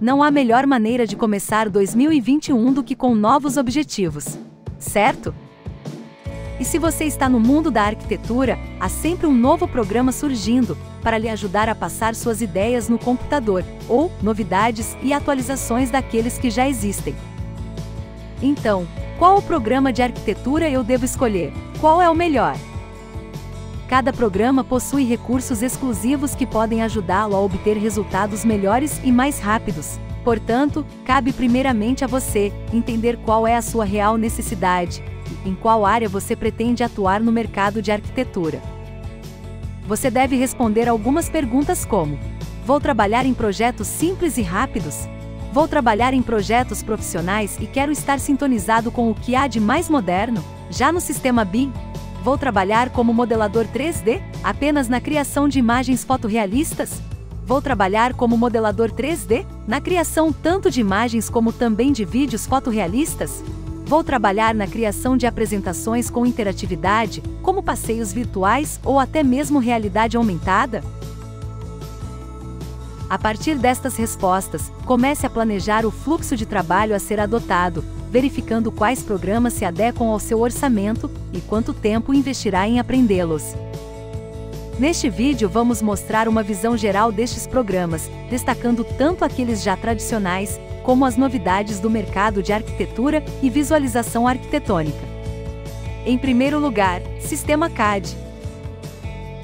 Não há melhor maneira de começar 2021 do que com novos objetivos. Certo? E se você está no mundo da arquitetura, há sempre um novo programa surgindo para lhe ajudar a passar suas ideias no computador, ou novidades e atualizações daqueles que já existem. Então, qual o programa de arquitetura eu devo escolher? Qual é o melhor? Cada programa possui recursos exclusivos que podem ajudá-lo a obter resultados melhores e mais rápidos. Portanto, cabe primeiramente a você entender qual é a sua real necessidade e em qual área você pretende atuar no mercado de arquitetura. Você deve responder algumas perguntas como: Vou trabalhar em projetos simples e rápidos? Vou trabalhar em projetos profissionais e quero estar sintonizado com o que há de mais moderno? Já no sistema BIM, Vou trabalhar como modelador 3D, apenas na criação de imagens fotorrealistas? Vou trabalhar como modelador 3D, na criação tanto de imagens como também de vídeos fotorrealistas? Vou trabalhar na criação de apresentações com interatividade, como passeios virtuais ou até mesmo realidade aumentada? A partir destas respostas, comece a planejar o fluxo de trabalho a ser adotado, verificando quais programas se adequam ao seu orçamento e quanto tempo investirá em aprendê-los. Neste vídeo vamos mostrar uma visão geral destes programas, destacando tanto aqueles já tradicionais, como as novidades do mercado de arquitetura e visualização arquitetônica. Em primeiro lugar, Sistema CAD.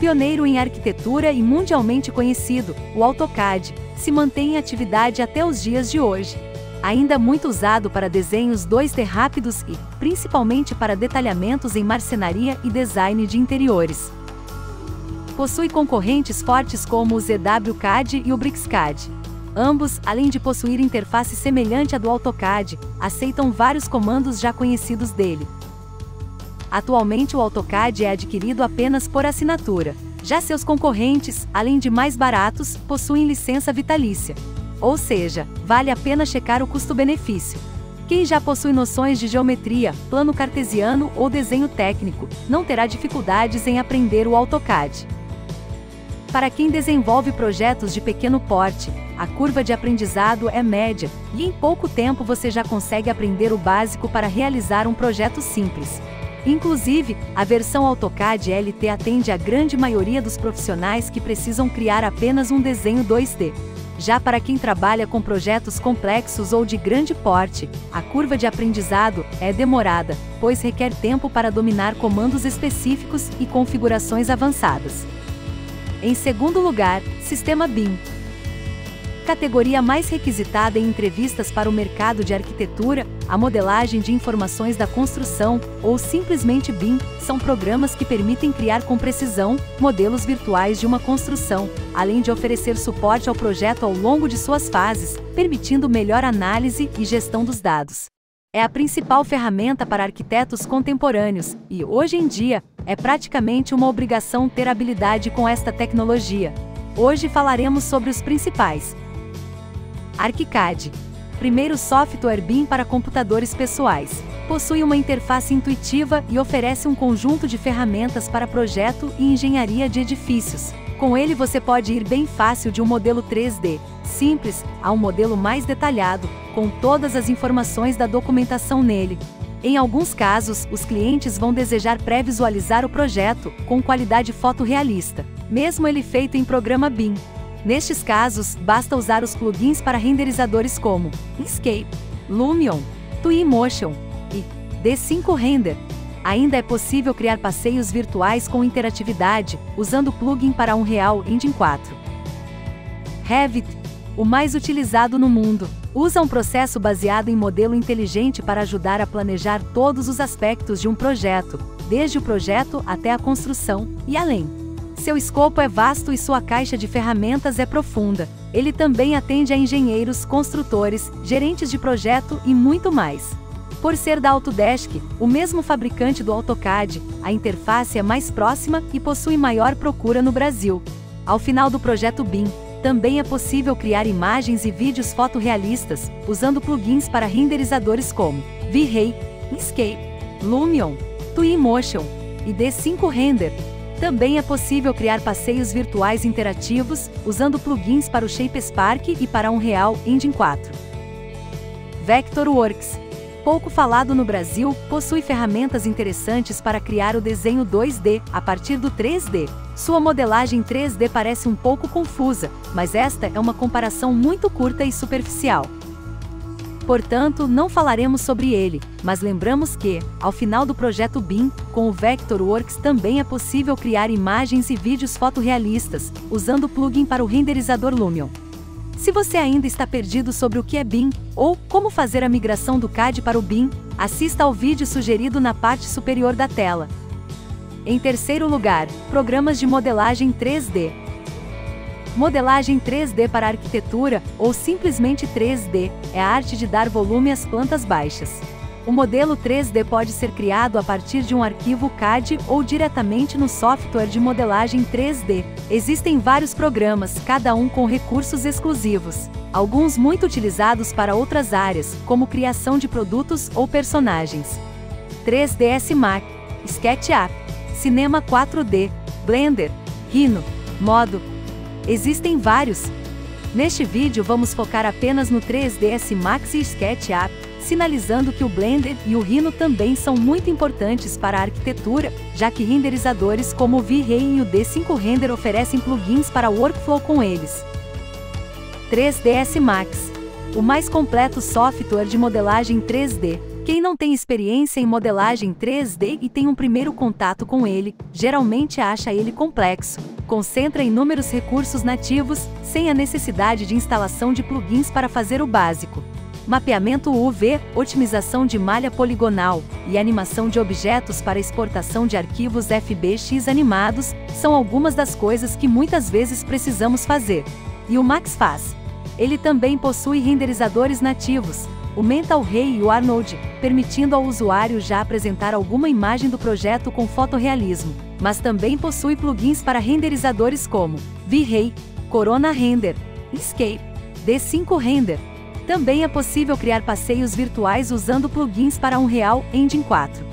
Pioneiro em arquitetura e mundialmente conhecido, o AutoCAD se mantém em atividade até os dias de hoje ainda muito usado para desenhos 2D rápidos e, principalmente para detalhamentos em marcenaria e design de interiores. Possui concorrentes fortes como o ZWCAD e o BricsCAD. Ambos, além de possuir interface semelhante à do AutoCAD, aceitam vários comandos já conhecidos dele. Atualmente o AutoCAD é adquirido apenas por assinatura. Já seus concorrentes, além de mais baratos, possuem licença vitalícia. Ou seja, vale a pena checar o custo-benefício. Quem já possui noções de geometria, plano cartesiano ou desenho técnico, não terá dificuldades em aprender o AutoCAD. Para quem desenvolve projetos de pequeno porte, a curva de aprendizado é média, e em pouco tempo você já consegue aprender o básico para realizar um projeto simples. Inclusive, a versão AutoCAD LT atende a grande maioria dos profissionais que precisam criar apenas um desenho 2D. Já para quem trabalha com projetos complexos ou de grande porte, a curva de aprendizado é demorada, pois requer tempo para dominar comandos específicos e configurações avançadas. Em segundo lugar, Sistema BIM, categoria mais requisitada em entrevistas para o mercado de arquitetura, a modelagem de informações da construção, ou simplesmente BIM, são programas que permitem criar com precisão modelos virtuais de uma construção, além de oferecer suporte ao projeto ao longo de suas fases, permitindo melhor análise e gestão dos dados. É a principal ferramenta para arquitetos contemporâneos e, hoje em dia, é praticamente uma obrigação ter habilidade com esta tecnologia. Hoje falaremos sobre os principais, ArchiCAD. Primeiro software BIM para computadores pessoais. Possui uma interface intuitiva e oferece um conjunto de ferramentas para projeto e engenharia de edifícios. Com ele você pode ir bem fácil de um modelo 3D simples a um modelo mais detalhado, com todas as informações da documentação nele. Em alguns casos, os clientes vão desejar pré-visualizar o projeto com qualidade fotorrealista, mesmo ele feito em programa BIM. Nestes casos, basta usar os plugins para renderizadores como Inkscape, Lumion, Twinmotion e D5 Render. Ainda é possível criar passeios virtuais com interatividade, usando o plugin para Unreal Engine 4. Revit, o mais utilizado no mundo, usa um processo baseado em modelo inteligente para ajudar a planejar todos os aspectos de um projeto, desde o projeto até a construção e além. Seu escopo é vasto e sua caixa de ferramentas é profunda. Ele também atende a engenheiros, construtores, gerentes de projeto e muito mais. Por ser da Autodesk, o mesmo fabricante do AutoCAD, a interface é mais próxima e possui maior procura no Brasil. Ao final do projeto BIM, também é possível criar imagens e vídeos fotorrealistas, usando plugins para renderizadores como V-Ray, Inkscape, Lumion, Twinmotion e D5 Render, Também é possível criar passeios virtuais interativos, usando plugins para o Shapespark e para Unreal Engine 4. Vectorworks pouco falado no Brasil, possui ferramentas interessantes para criar o desenho 2D a partir do 3D. Sua modelagem 3D parece um pouco confusa, mas esta é uma comparação muito curta e superficial. Portanto, não falaremos sobre ele, mas lembramos que, ao final do projeto BIM, com o Vectorworks também é possível criar imagens e vídeos fotorrealistas, usando o plugin para o renderizador Lumion. Se você ainda está perdido sobre o que é BIM ou como fazer a migração do CAD para o BIM, assista ao vídeo sugerido na parte superior da tela. Em terceiro lugar, programas de modelagem 3D. Modelagem 3D para arquitetura, ou simplesmente 3D, é a arte de dar volume às plantas baixas. O modelo 3D pode ser criado a partir de um arquivo CAD ou diretamente no software de modelagem 3D. Existem vários programas, cada um com recursos exclusivos. Alguns muito utilizados para outras áreas, como criação de produtos ou personagens. 3ds Max, SketchUp, Cinema 4D, Blender, Rhino, Modo. Existem vários. Neste vídeo vamos focar apenas no 3ds Max e SketchUp, sinalizando que o Blender e o Rhino também são muito importantes para a arquitetura, já que renderizadores como o V-Ray e o D5 Render oferecem plugins para workflow com eles. 3ds Max o mais completo software de modelagem 3D. Quem não tem experiência em modelagem 3D e tem um primeiro contato com ele, geralmente acha ele complexo. Concentra inúmeros recursos nativos, sem a necessidade de instalação de plugins para fazer o básico mapeamento UV, otimização de malha poligonal e animação de objetos para exportação de arquivos FBX animados são algumas das coisas que muitas vezes precisamos fazer. E o Max faz. Ele também possui renderizadores nativos, o Mental Ray e o Arnold, permitindo ao usuário já apresentar alguma imagem do projeto com fotorrealismo, mas também possui plugins para renderizadores como V-Ray, Corona Render, Escape, D5 Render, também é possível criar passeios virtuais usando plugins para Unreal Engine 4.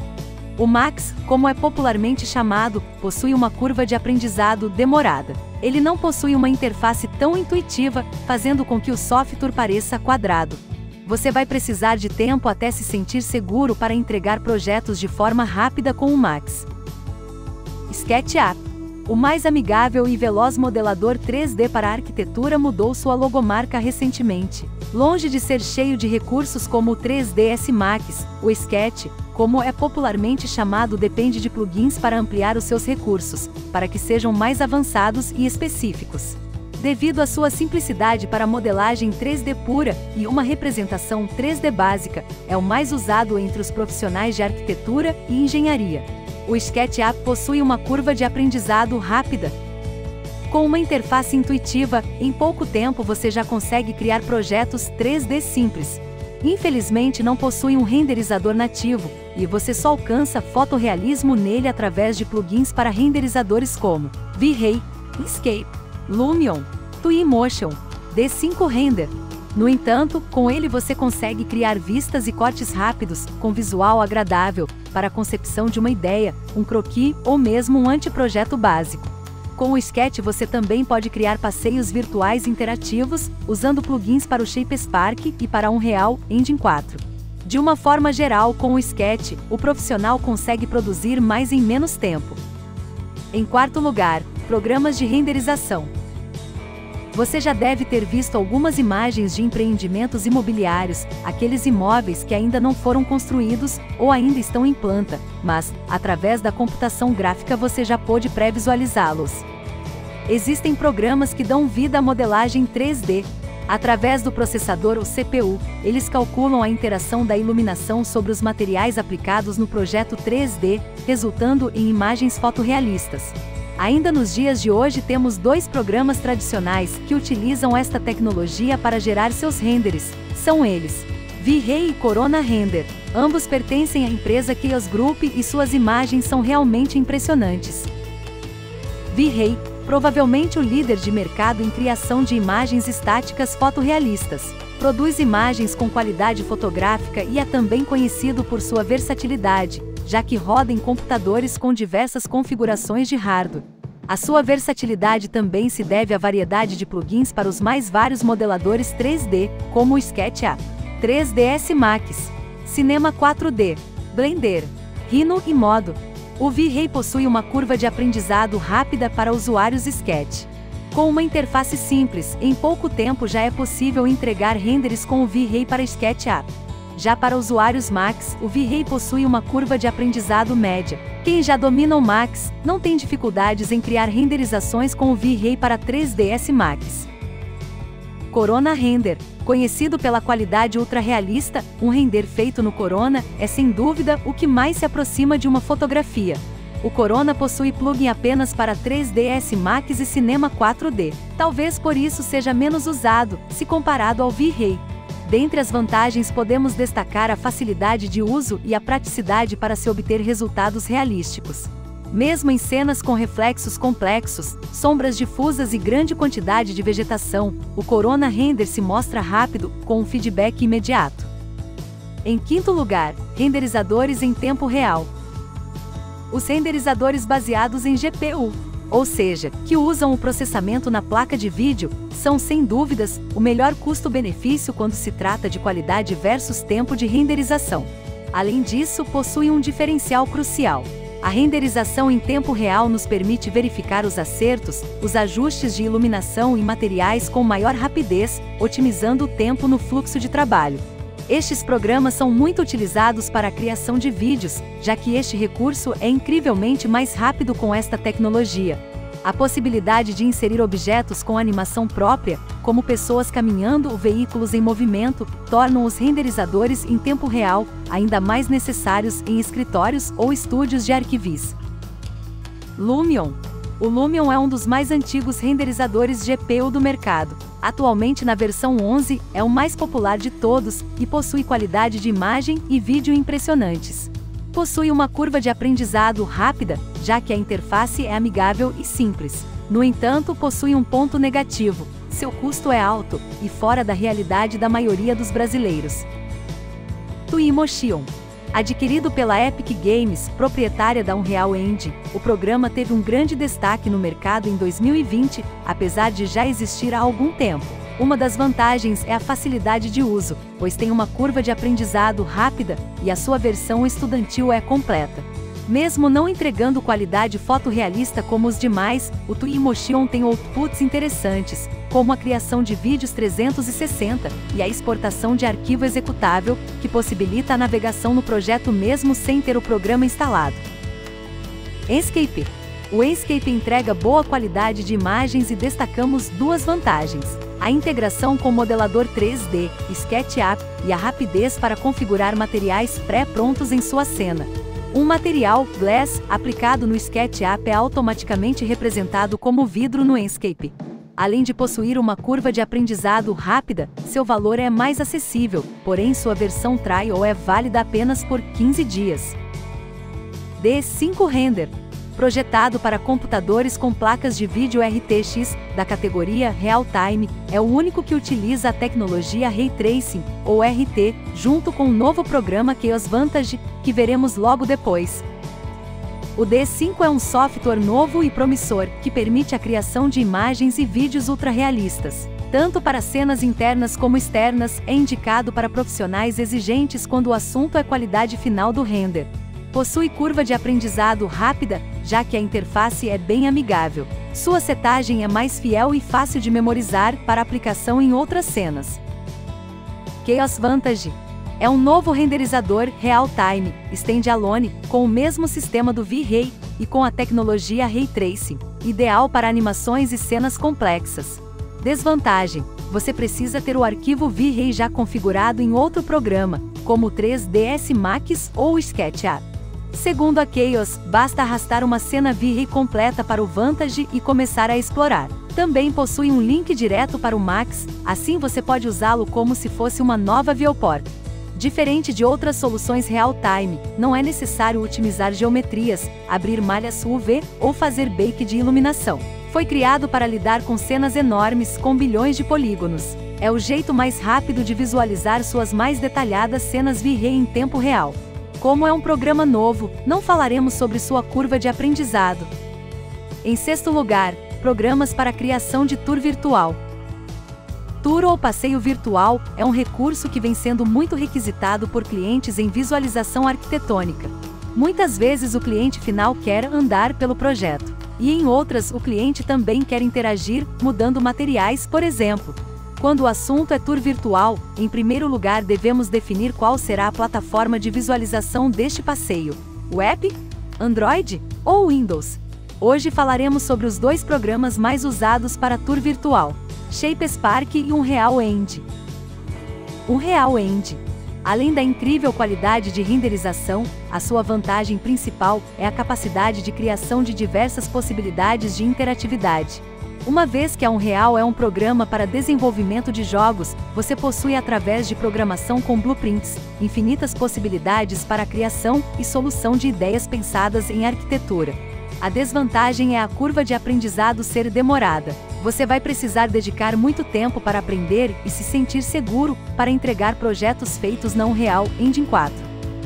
O Max, como é popularmente chamado, possui uma curva de aprendizado demorada. Ele não possui uma interface tão intuitiva, fazendo com que o software pareça quadrado. Você vai precisar de tempo até se sentir seguro para entregar projetos de forma rápida com o Max. SketchUp o mais amigável e veloz modelador 3D para arquitetura mudou sua logomarca recentemente. Longe de ser cheio de recursos como o 3ds Max, o Sketch, como é popularmente chamado, depende de plugins para ampliar os seus recursos, para que sejam mais avançados e específicos. Devido à sua simplicidade para modelagem 3D pura e uma representação 3D básica, é o mais usado entre os profissionais de arquitetura e engenharia o SketchUp possui uma curva de aprendizado rápida. Com uma interface intuitiva, em pouco tempo você já consegue criar projetos 3D simples. Infelizmente não possui um renderizador nativo, e você só alcança fotorrealismo nele através de plugins para renderizadores como V-Ray, Escape, Lumion, Twinmotion, D5 Render, no entanto, com ele você consegue criar vistas e cortes rápidos, com visual agradável, para a concepção de uma ideia, um croquis ou mesmo um anteprojeto básico. Com o Sketch você também pode criar passeios virtuais interativos, usando plugins para o Shapespark e para Unreal Engine 4. De uma forma geral, com o Sketch, o profissional consegue produzir mais em menos tempo. Em quarto lugar, programas de renderização. Você já deve ter visto algumas imagens de empreendimentos imobiliários, aqueles imóveis que ainda não foram construídos ou ainda estão em planta, mas, através da computação gráfica, você já pôde pré-visualizá-los. Existem programas que dão vida à modelagem 3D. Através do processador ou CPU, eles calculam a interação da iluminação sobre os materiais aplicados no projeto 3D, resultando em imagens fotorrealistas. Ainda nos dias de hoje temos dois programas tradicionais que utilizam esta tecnologia para gerar seus renders. São eles: V-Ray e Corona Render. Ambos pertencem à empresa Chaos Group e suas imagens são realmente impressionantes. V-Ray, provavelmente o líder de mercado em criação de imagens estáticas fotorrealistas. Produz imagens com qualidade fotográfica e é também conhecido por sua versatilidade, já que roda em computadores com diversas configurações de hardware. A sua versatilidade também se deve à variedade de plugins para os mais vários modeladores 3D, como o SketchUp, 3ds Max, Cinema 4D, Blender, Rhino e Modo. O V-Ray possui uma curva de aprendizado rápida para usuários Sketch. Com uma interface simples, em pouco tempo já é possível entregar renders com o V-Ray para SketchUp. Já para usuários Max, o V-Ray possui uma curva de aprendizado média. Quem já domina o Max, não tem dificuldades em criar renderizações com o V-Ray para 3ds Max. Corona Render. Conhecido pela qualidade ultra realista, um render feito no Corona é sem dúvida o que mais se aproxima de uma fotografia. O Corona possui plugin apenas para 3ds Max e Cinema 4D. Talvez por isso seja menos usado, se comparado ao V-Ray. Dentre as vantagens podemos destacar a facilidade de uso e a praticidade para se obter resultados realísticos. Mesmo em cenas com reflexos complexos, sombras difusas e grande quantidade de vegetação, o Corona Render se mostra rápido, com um feedback imediato. Em quinto lugar, renderizadores em tempo real. Os renderizadores baseados em GPU, ou seja, que usam o processamento na placa de vídeo, são sem dúvidas o melhor custo-benefício quando se trata de qualidade versus tempo de renderização. Além disso, possuem um diferencial crucial. A renderização em tempo real nos permite verificar os acertos, os ajustes de iluminação e materiais com maior rapidez, otimizando o tempo no fluxo de trabalho. Estes programas são muito utilizados para a criação de vídeos, já que este recurso é incrivelmente mais rápido com esta tecnologia. A possibilidade de inserir objetos com animação própria, como pessoas caminhando ou veículos em movimento, tornam os renderizadores em tempo real ainda mais necessários em escritórios ou estúdios de arquivis. Lumion O Lumion é um dos mais antigos renderizadores GPU do mercado. Atualmente na versão 11, é o mais popular de todos e possui qualidade de imagem e vídeo impressionantes. Possui uma curva de aprendizado rápida, já que a interface é amigável e simples. No entanto, possui um ponto negativo: seu custo é alto e fora da realidade da maioria dos brasileiros. Twinmotion Adquirido pela Epic Games, proprietária da Unreal Engine, o programa teve um grande destaque no mercado em 2020, apesar de já existir há algum tempo. Uma das vantagens é a facilidade de uso, pois tem uma curva de aprendizado rápida e a sua versão estudantil é completa. Mesmo não entregando qualidade fotorrealista como os demais, o Twinmotion tem outputs interessantes, como a criação de vídeos 360 e a exportação de arquivo executável, que possibilita a navegação no projeto mesmo sem ter o programa instalado. Enscape O Enscape entrega boa qualidade de imagens e destacamos duas vantagens. A integração com modelador 3D, SketchUp e a rapidez para configurar materiais pré-prontos em sua cena. Um material, glass, aplicado no SketchUp é automaticamente representado como vidro no Enscape. Além de possuir uma curva de aprendizado rápida, seu valor é mais acessível, porém sua versão trial é válida apenas por 15 dias. D5 Render projetado para computadores com placas de vídeo RTX, da categoria Real Time, é o único que utiliza a tecnologia Ray Tracing, ou RT, junto com o um novo programa Chaos Vantage, que veremos logo depois. O D5 é um software novo e promissor, que permite a criação de imagens e vídeos ultra-realistas. Tanto para cenas internas como externas, é indicado para profissionais exigentes quando o assunto é qualidade final do render. Possui curva de aprendizado rápida, já que a interface é bem amigável. Sua setagem é mais fiel e fácil de memorizar para aplicação em outras cenas. Chaos Vantage é um novo renderizador real-time, standalone, com o mesmo sistema do V-Ray e com a tecnologia Ray Tracing, ideal para animações e cenas complexas. Desvantagem: você precisa ter o arquivo V-Ray já configurado em outro programa, como o 3ds Max ou o SketchUp. Segundo a Chaos, basta arrastar uma cena VRI completa para o Vantage e começar a explorar. Também possui um link direto para o Max, assim você pode usá-lo como se fosse uma nova viewport. Diferente de outras soluções real-time, não é necessário otimizar geometrias, abrir malhas UV ou fazer bake de iluminação. Foi criado para lidar com cenas enormes com bilhões de polígonos. É o jeito mais rápido de visualizar suas mais detalhadas cenas V-Ray em tempo real. Como é um programa novo, não falaremos sobre sua curva de aprendizado. Em sexto lugar, programas para criação de tour virtual. Tour ou passeio virtual é um recurso que vem sendo muito requisitado por clientes em visualização arquitetônica. Muitas vezes o cliente final quer andar pelo projeto, e em outras o cliente também quer interagir, mudando materiais, por exemplo. Quando o assunto é tour virtual, em primeiro lugar devemos definir qual será a plataforma de visualização deste passeio: Web, Android ou Windows. Hoje falaremos sobre os dois programas mais usados para tour virtual: Shapespark e Unreal Engine. Unreal Engine. Além da incrível qualidade de renderização, a sua vantagem principal é a capacidade de criação de diversas possibilidades de interatividade. Uma vez que a Unreal é um programa para desenvolvimento de jogos, você possui através de programação com blueprints, infinitas possibilidades para a criação e solução de ideias pensadas em arquitetura. A desvantagem é a curva de aprendizado ser demorada. Você vai precisar dedicar muito tempo para aprender e se sentir seguro para entregar projetos feitos na Unreal Engine 4.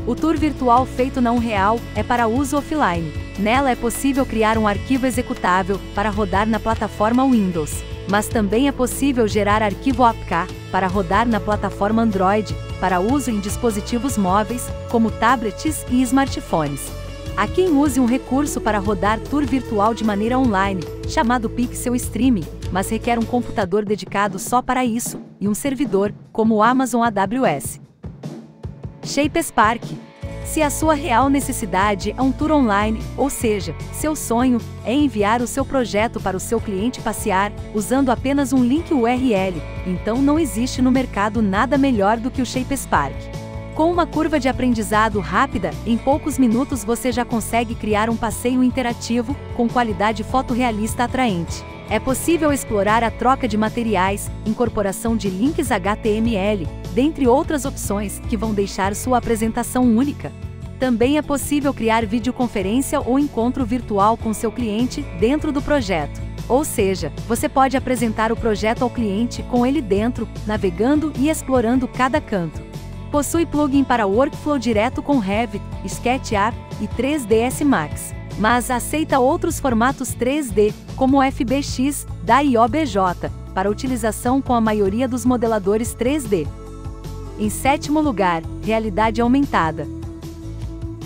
O tour virtual feito na Unreal é para uso offline. Nela é possível criar um arquivo executável para rodar na plataforma Windows. Mas também é possível gerar arquivo APK para rodar na plataforma Android, para uso em dispositivos móveis, como tablets e smartphones. Há quem use um recurso para rodar tour virtual de maneira online, chamado Pixel Streaming, mas requer um computador dedicado só para isso, e um servidor, como o Amazon AWS. Shapespark. Se a sua real necessidade é um tour online, ou seja, seu sonho é enviar o seu projeto para o seu cliente passear, usando apenas um link URL, então não existe no mercado nada melhor do que o Shapespark. Com uma curva de aprendizado rápida, em poucos minutos você já consegue criar um passeio interativo, com qualidade fotorrealista atraente. É possível explorar a troca de materiais, incorporação de links HTML, dentre outras opções que vão deixar sua apresentação única. Também é possível criar videoconferência ou encontro virtual com seu cliente dentro do projeto. Ou seja, você pode apresentar o projeto ao cliente com ele dentro, navegando e explorando cada canto. Possui plugin para workflow direto com Revit, SketchUp e 3ds Max, mas aceita outros formatos 3D, como FBX da IOBJ, para utilização com a maioria dos modeladores 3D. Em sétimo lugar, realidade aumentada.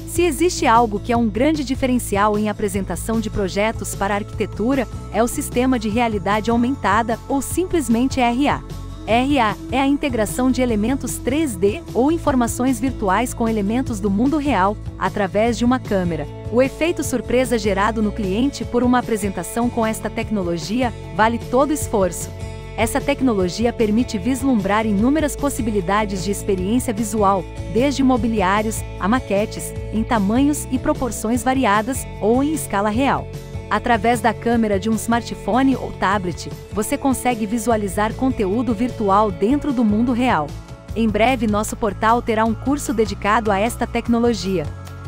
Se existe algo que é um grande diferencial em apresentação de projetos para arquitetura, é o sistema de realidade aumentada, ou simplesmente RA. RA é a integração de elementos 3D ou informações virtuais com elementos do mundo real, através de uma câmera. O efeito surpresa gerado no cliente por uma apresentação com esta tecnologia vale todo o esforço. Essa tecnologia permite vislumbrar inúmeras possibilidades de experiência visual, desde mobiliários a maquetes, em tamanhos e proporções variadas ou em escala real. Através da câmera de um smartphone ou tablet, você consegue visualizar conteúdo virtual dentro do mundo real. Em breve, nosso portal terá um curso dedicado a esta tecnologia.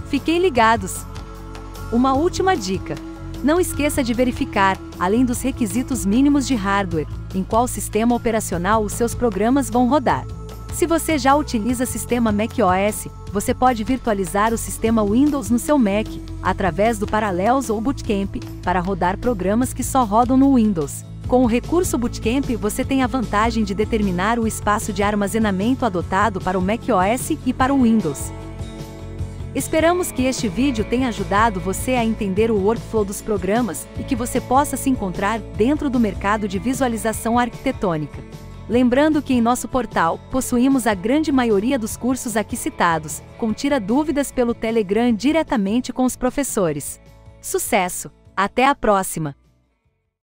Fiquem ligados! Uma última dica: não esqueça de verificar, além dos requisitos mínimos de hardware, em qual sistema operacional os seus programas vão rodar. Se você já utiliza sistema macOS, você pode virtualizar o sistema Windows no seu Mac, através do Parallels ou Bootcamp, para rodar programas que só rodam no Windows. Com o recurso Bootcamp, você tem a vantagem de determinar o espaço de armazenamento adotado para o macOS e para o Windows. Esperamos que este vídeo tenha ajudado você a entender o workflow dos programas e que você possa se encontrar dentro do mercado de visualização arquitetônica. Lembrando que em nosso portal possuímos a grande maioria dos cursos aqui citados, com tira dúvidas pelo Telegram diretamente com os professores. Sucesso! Até a próxima!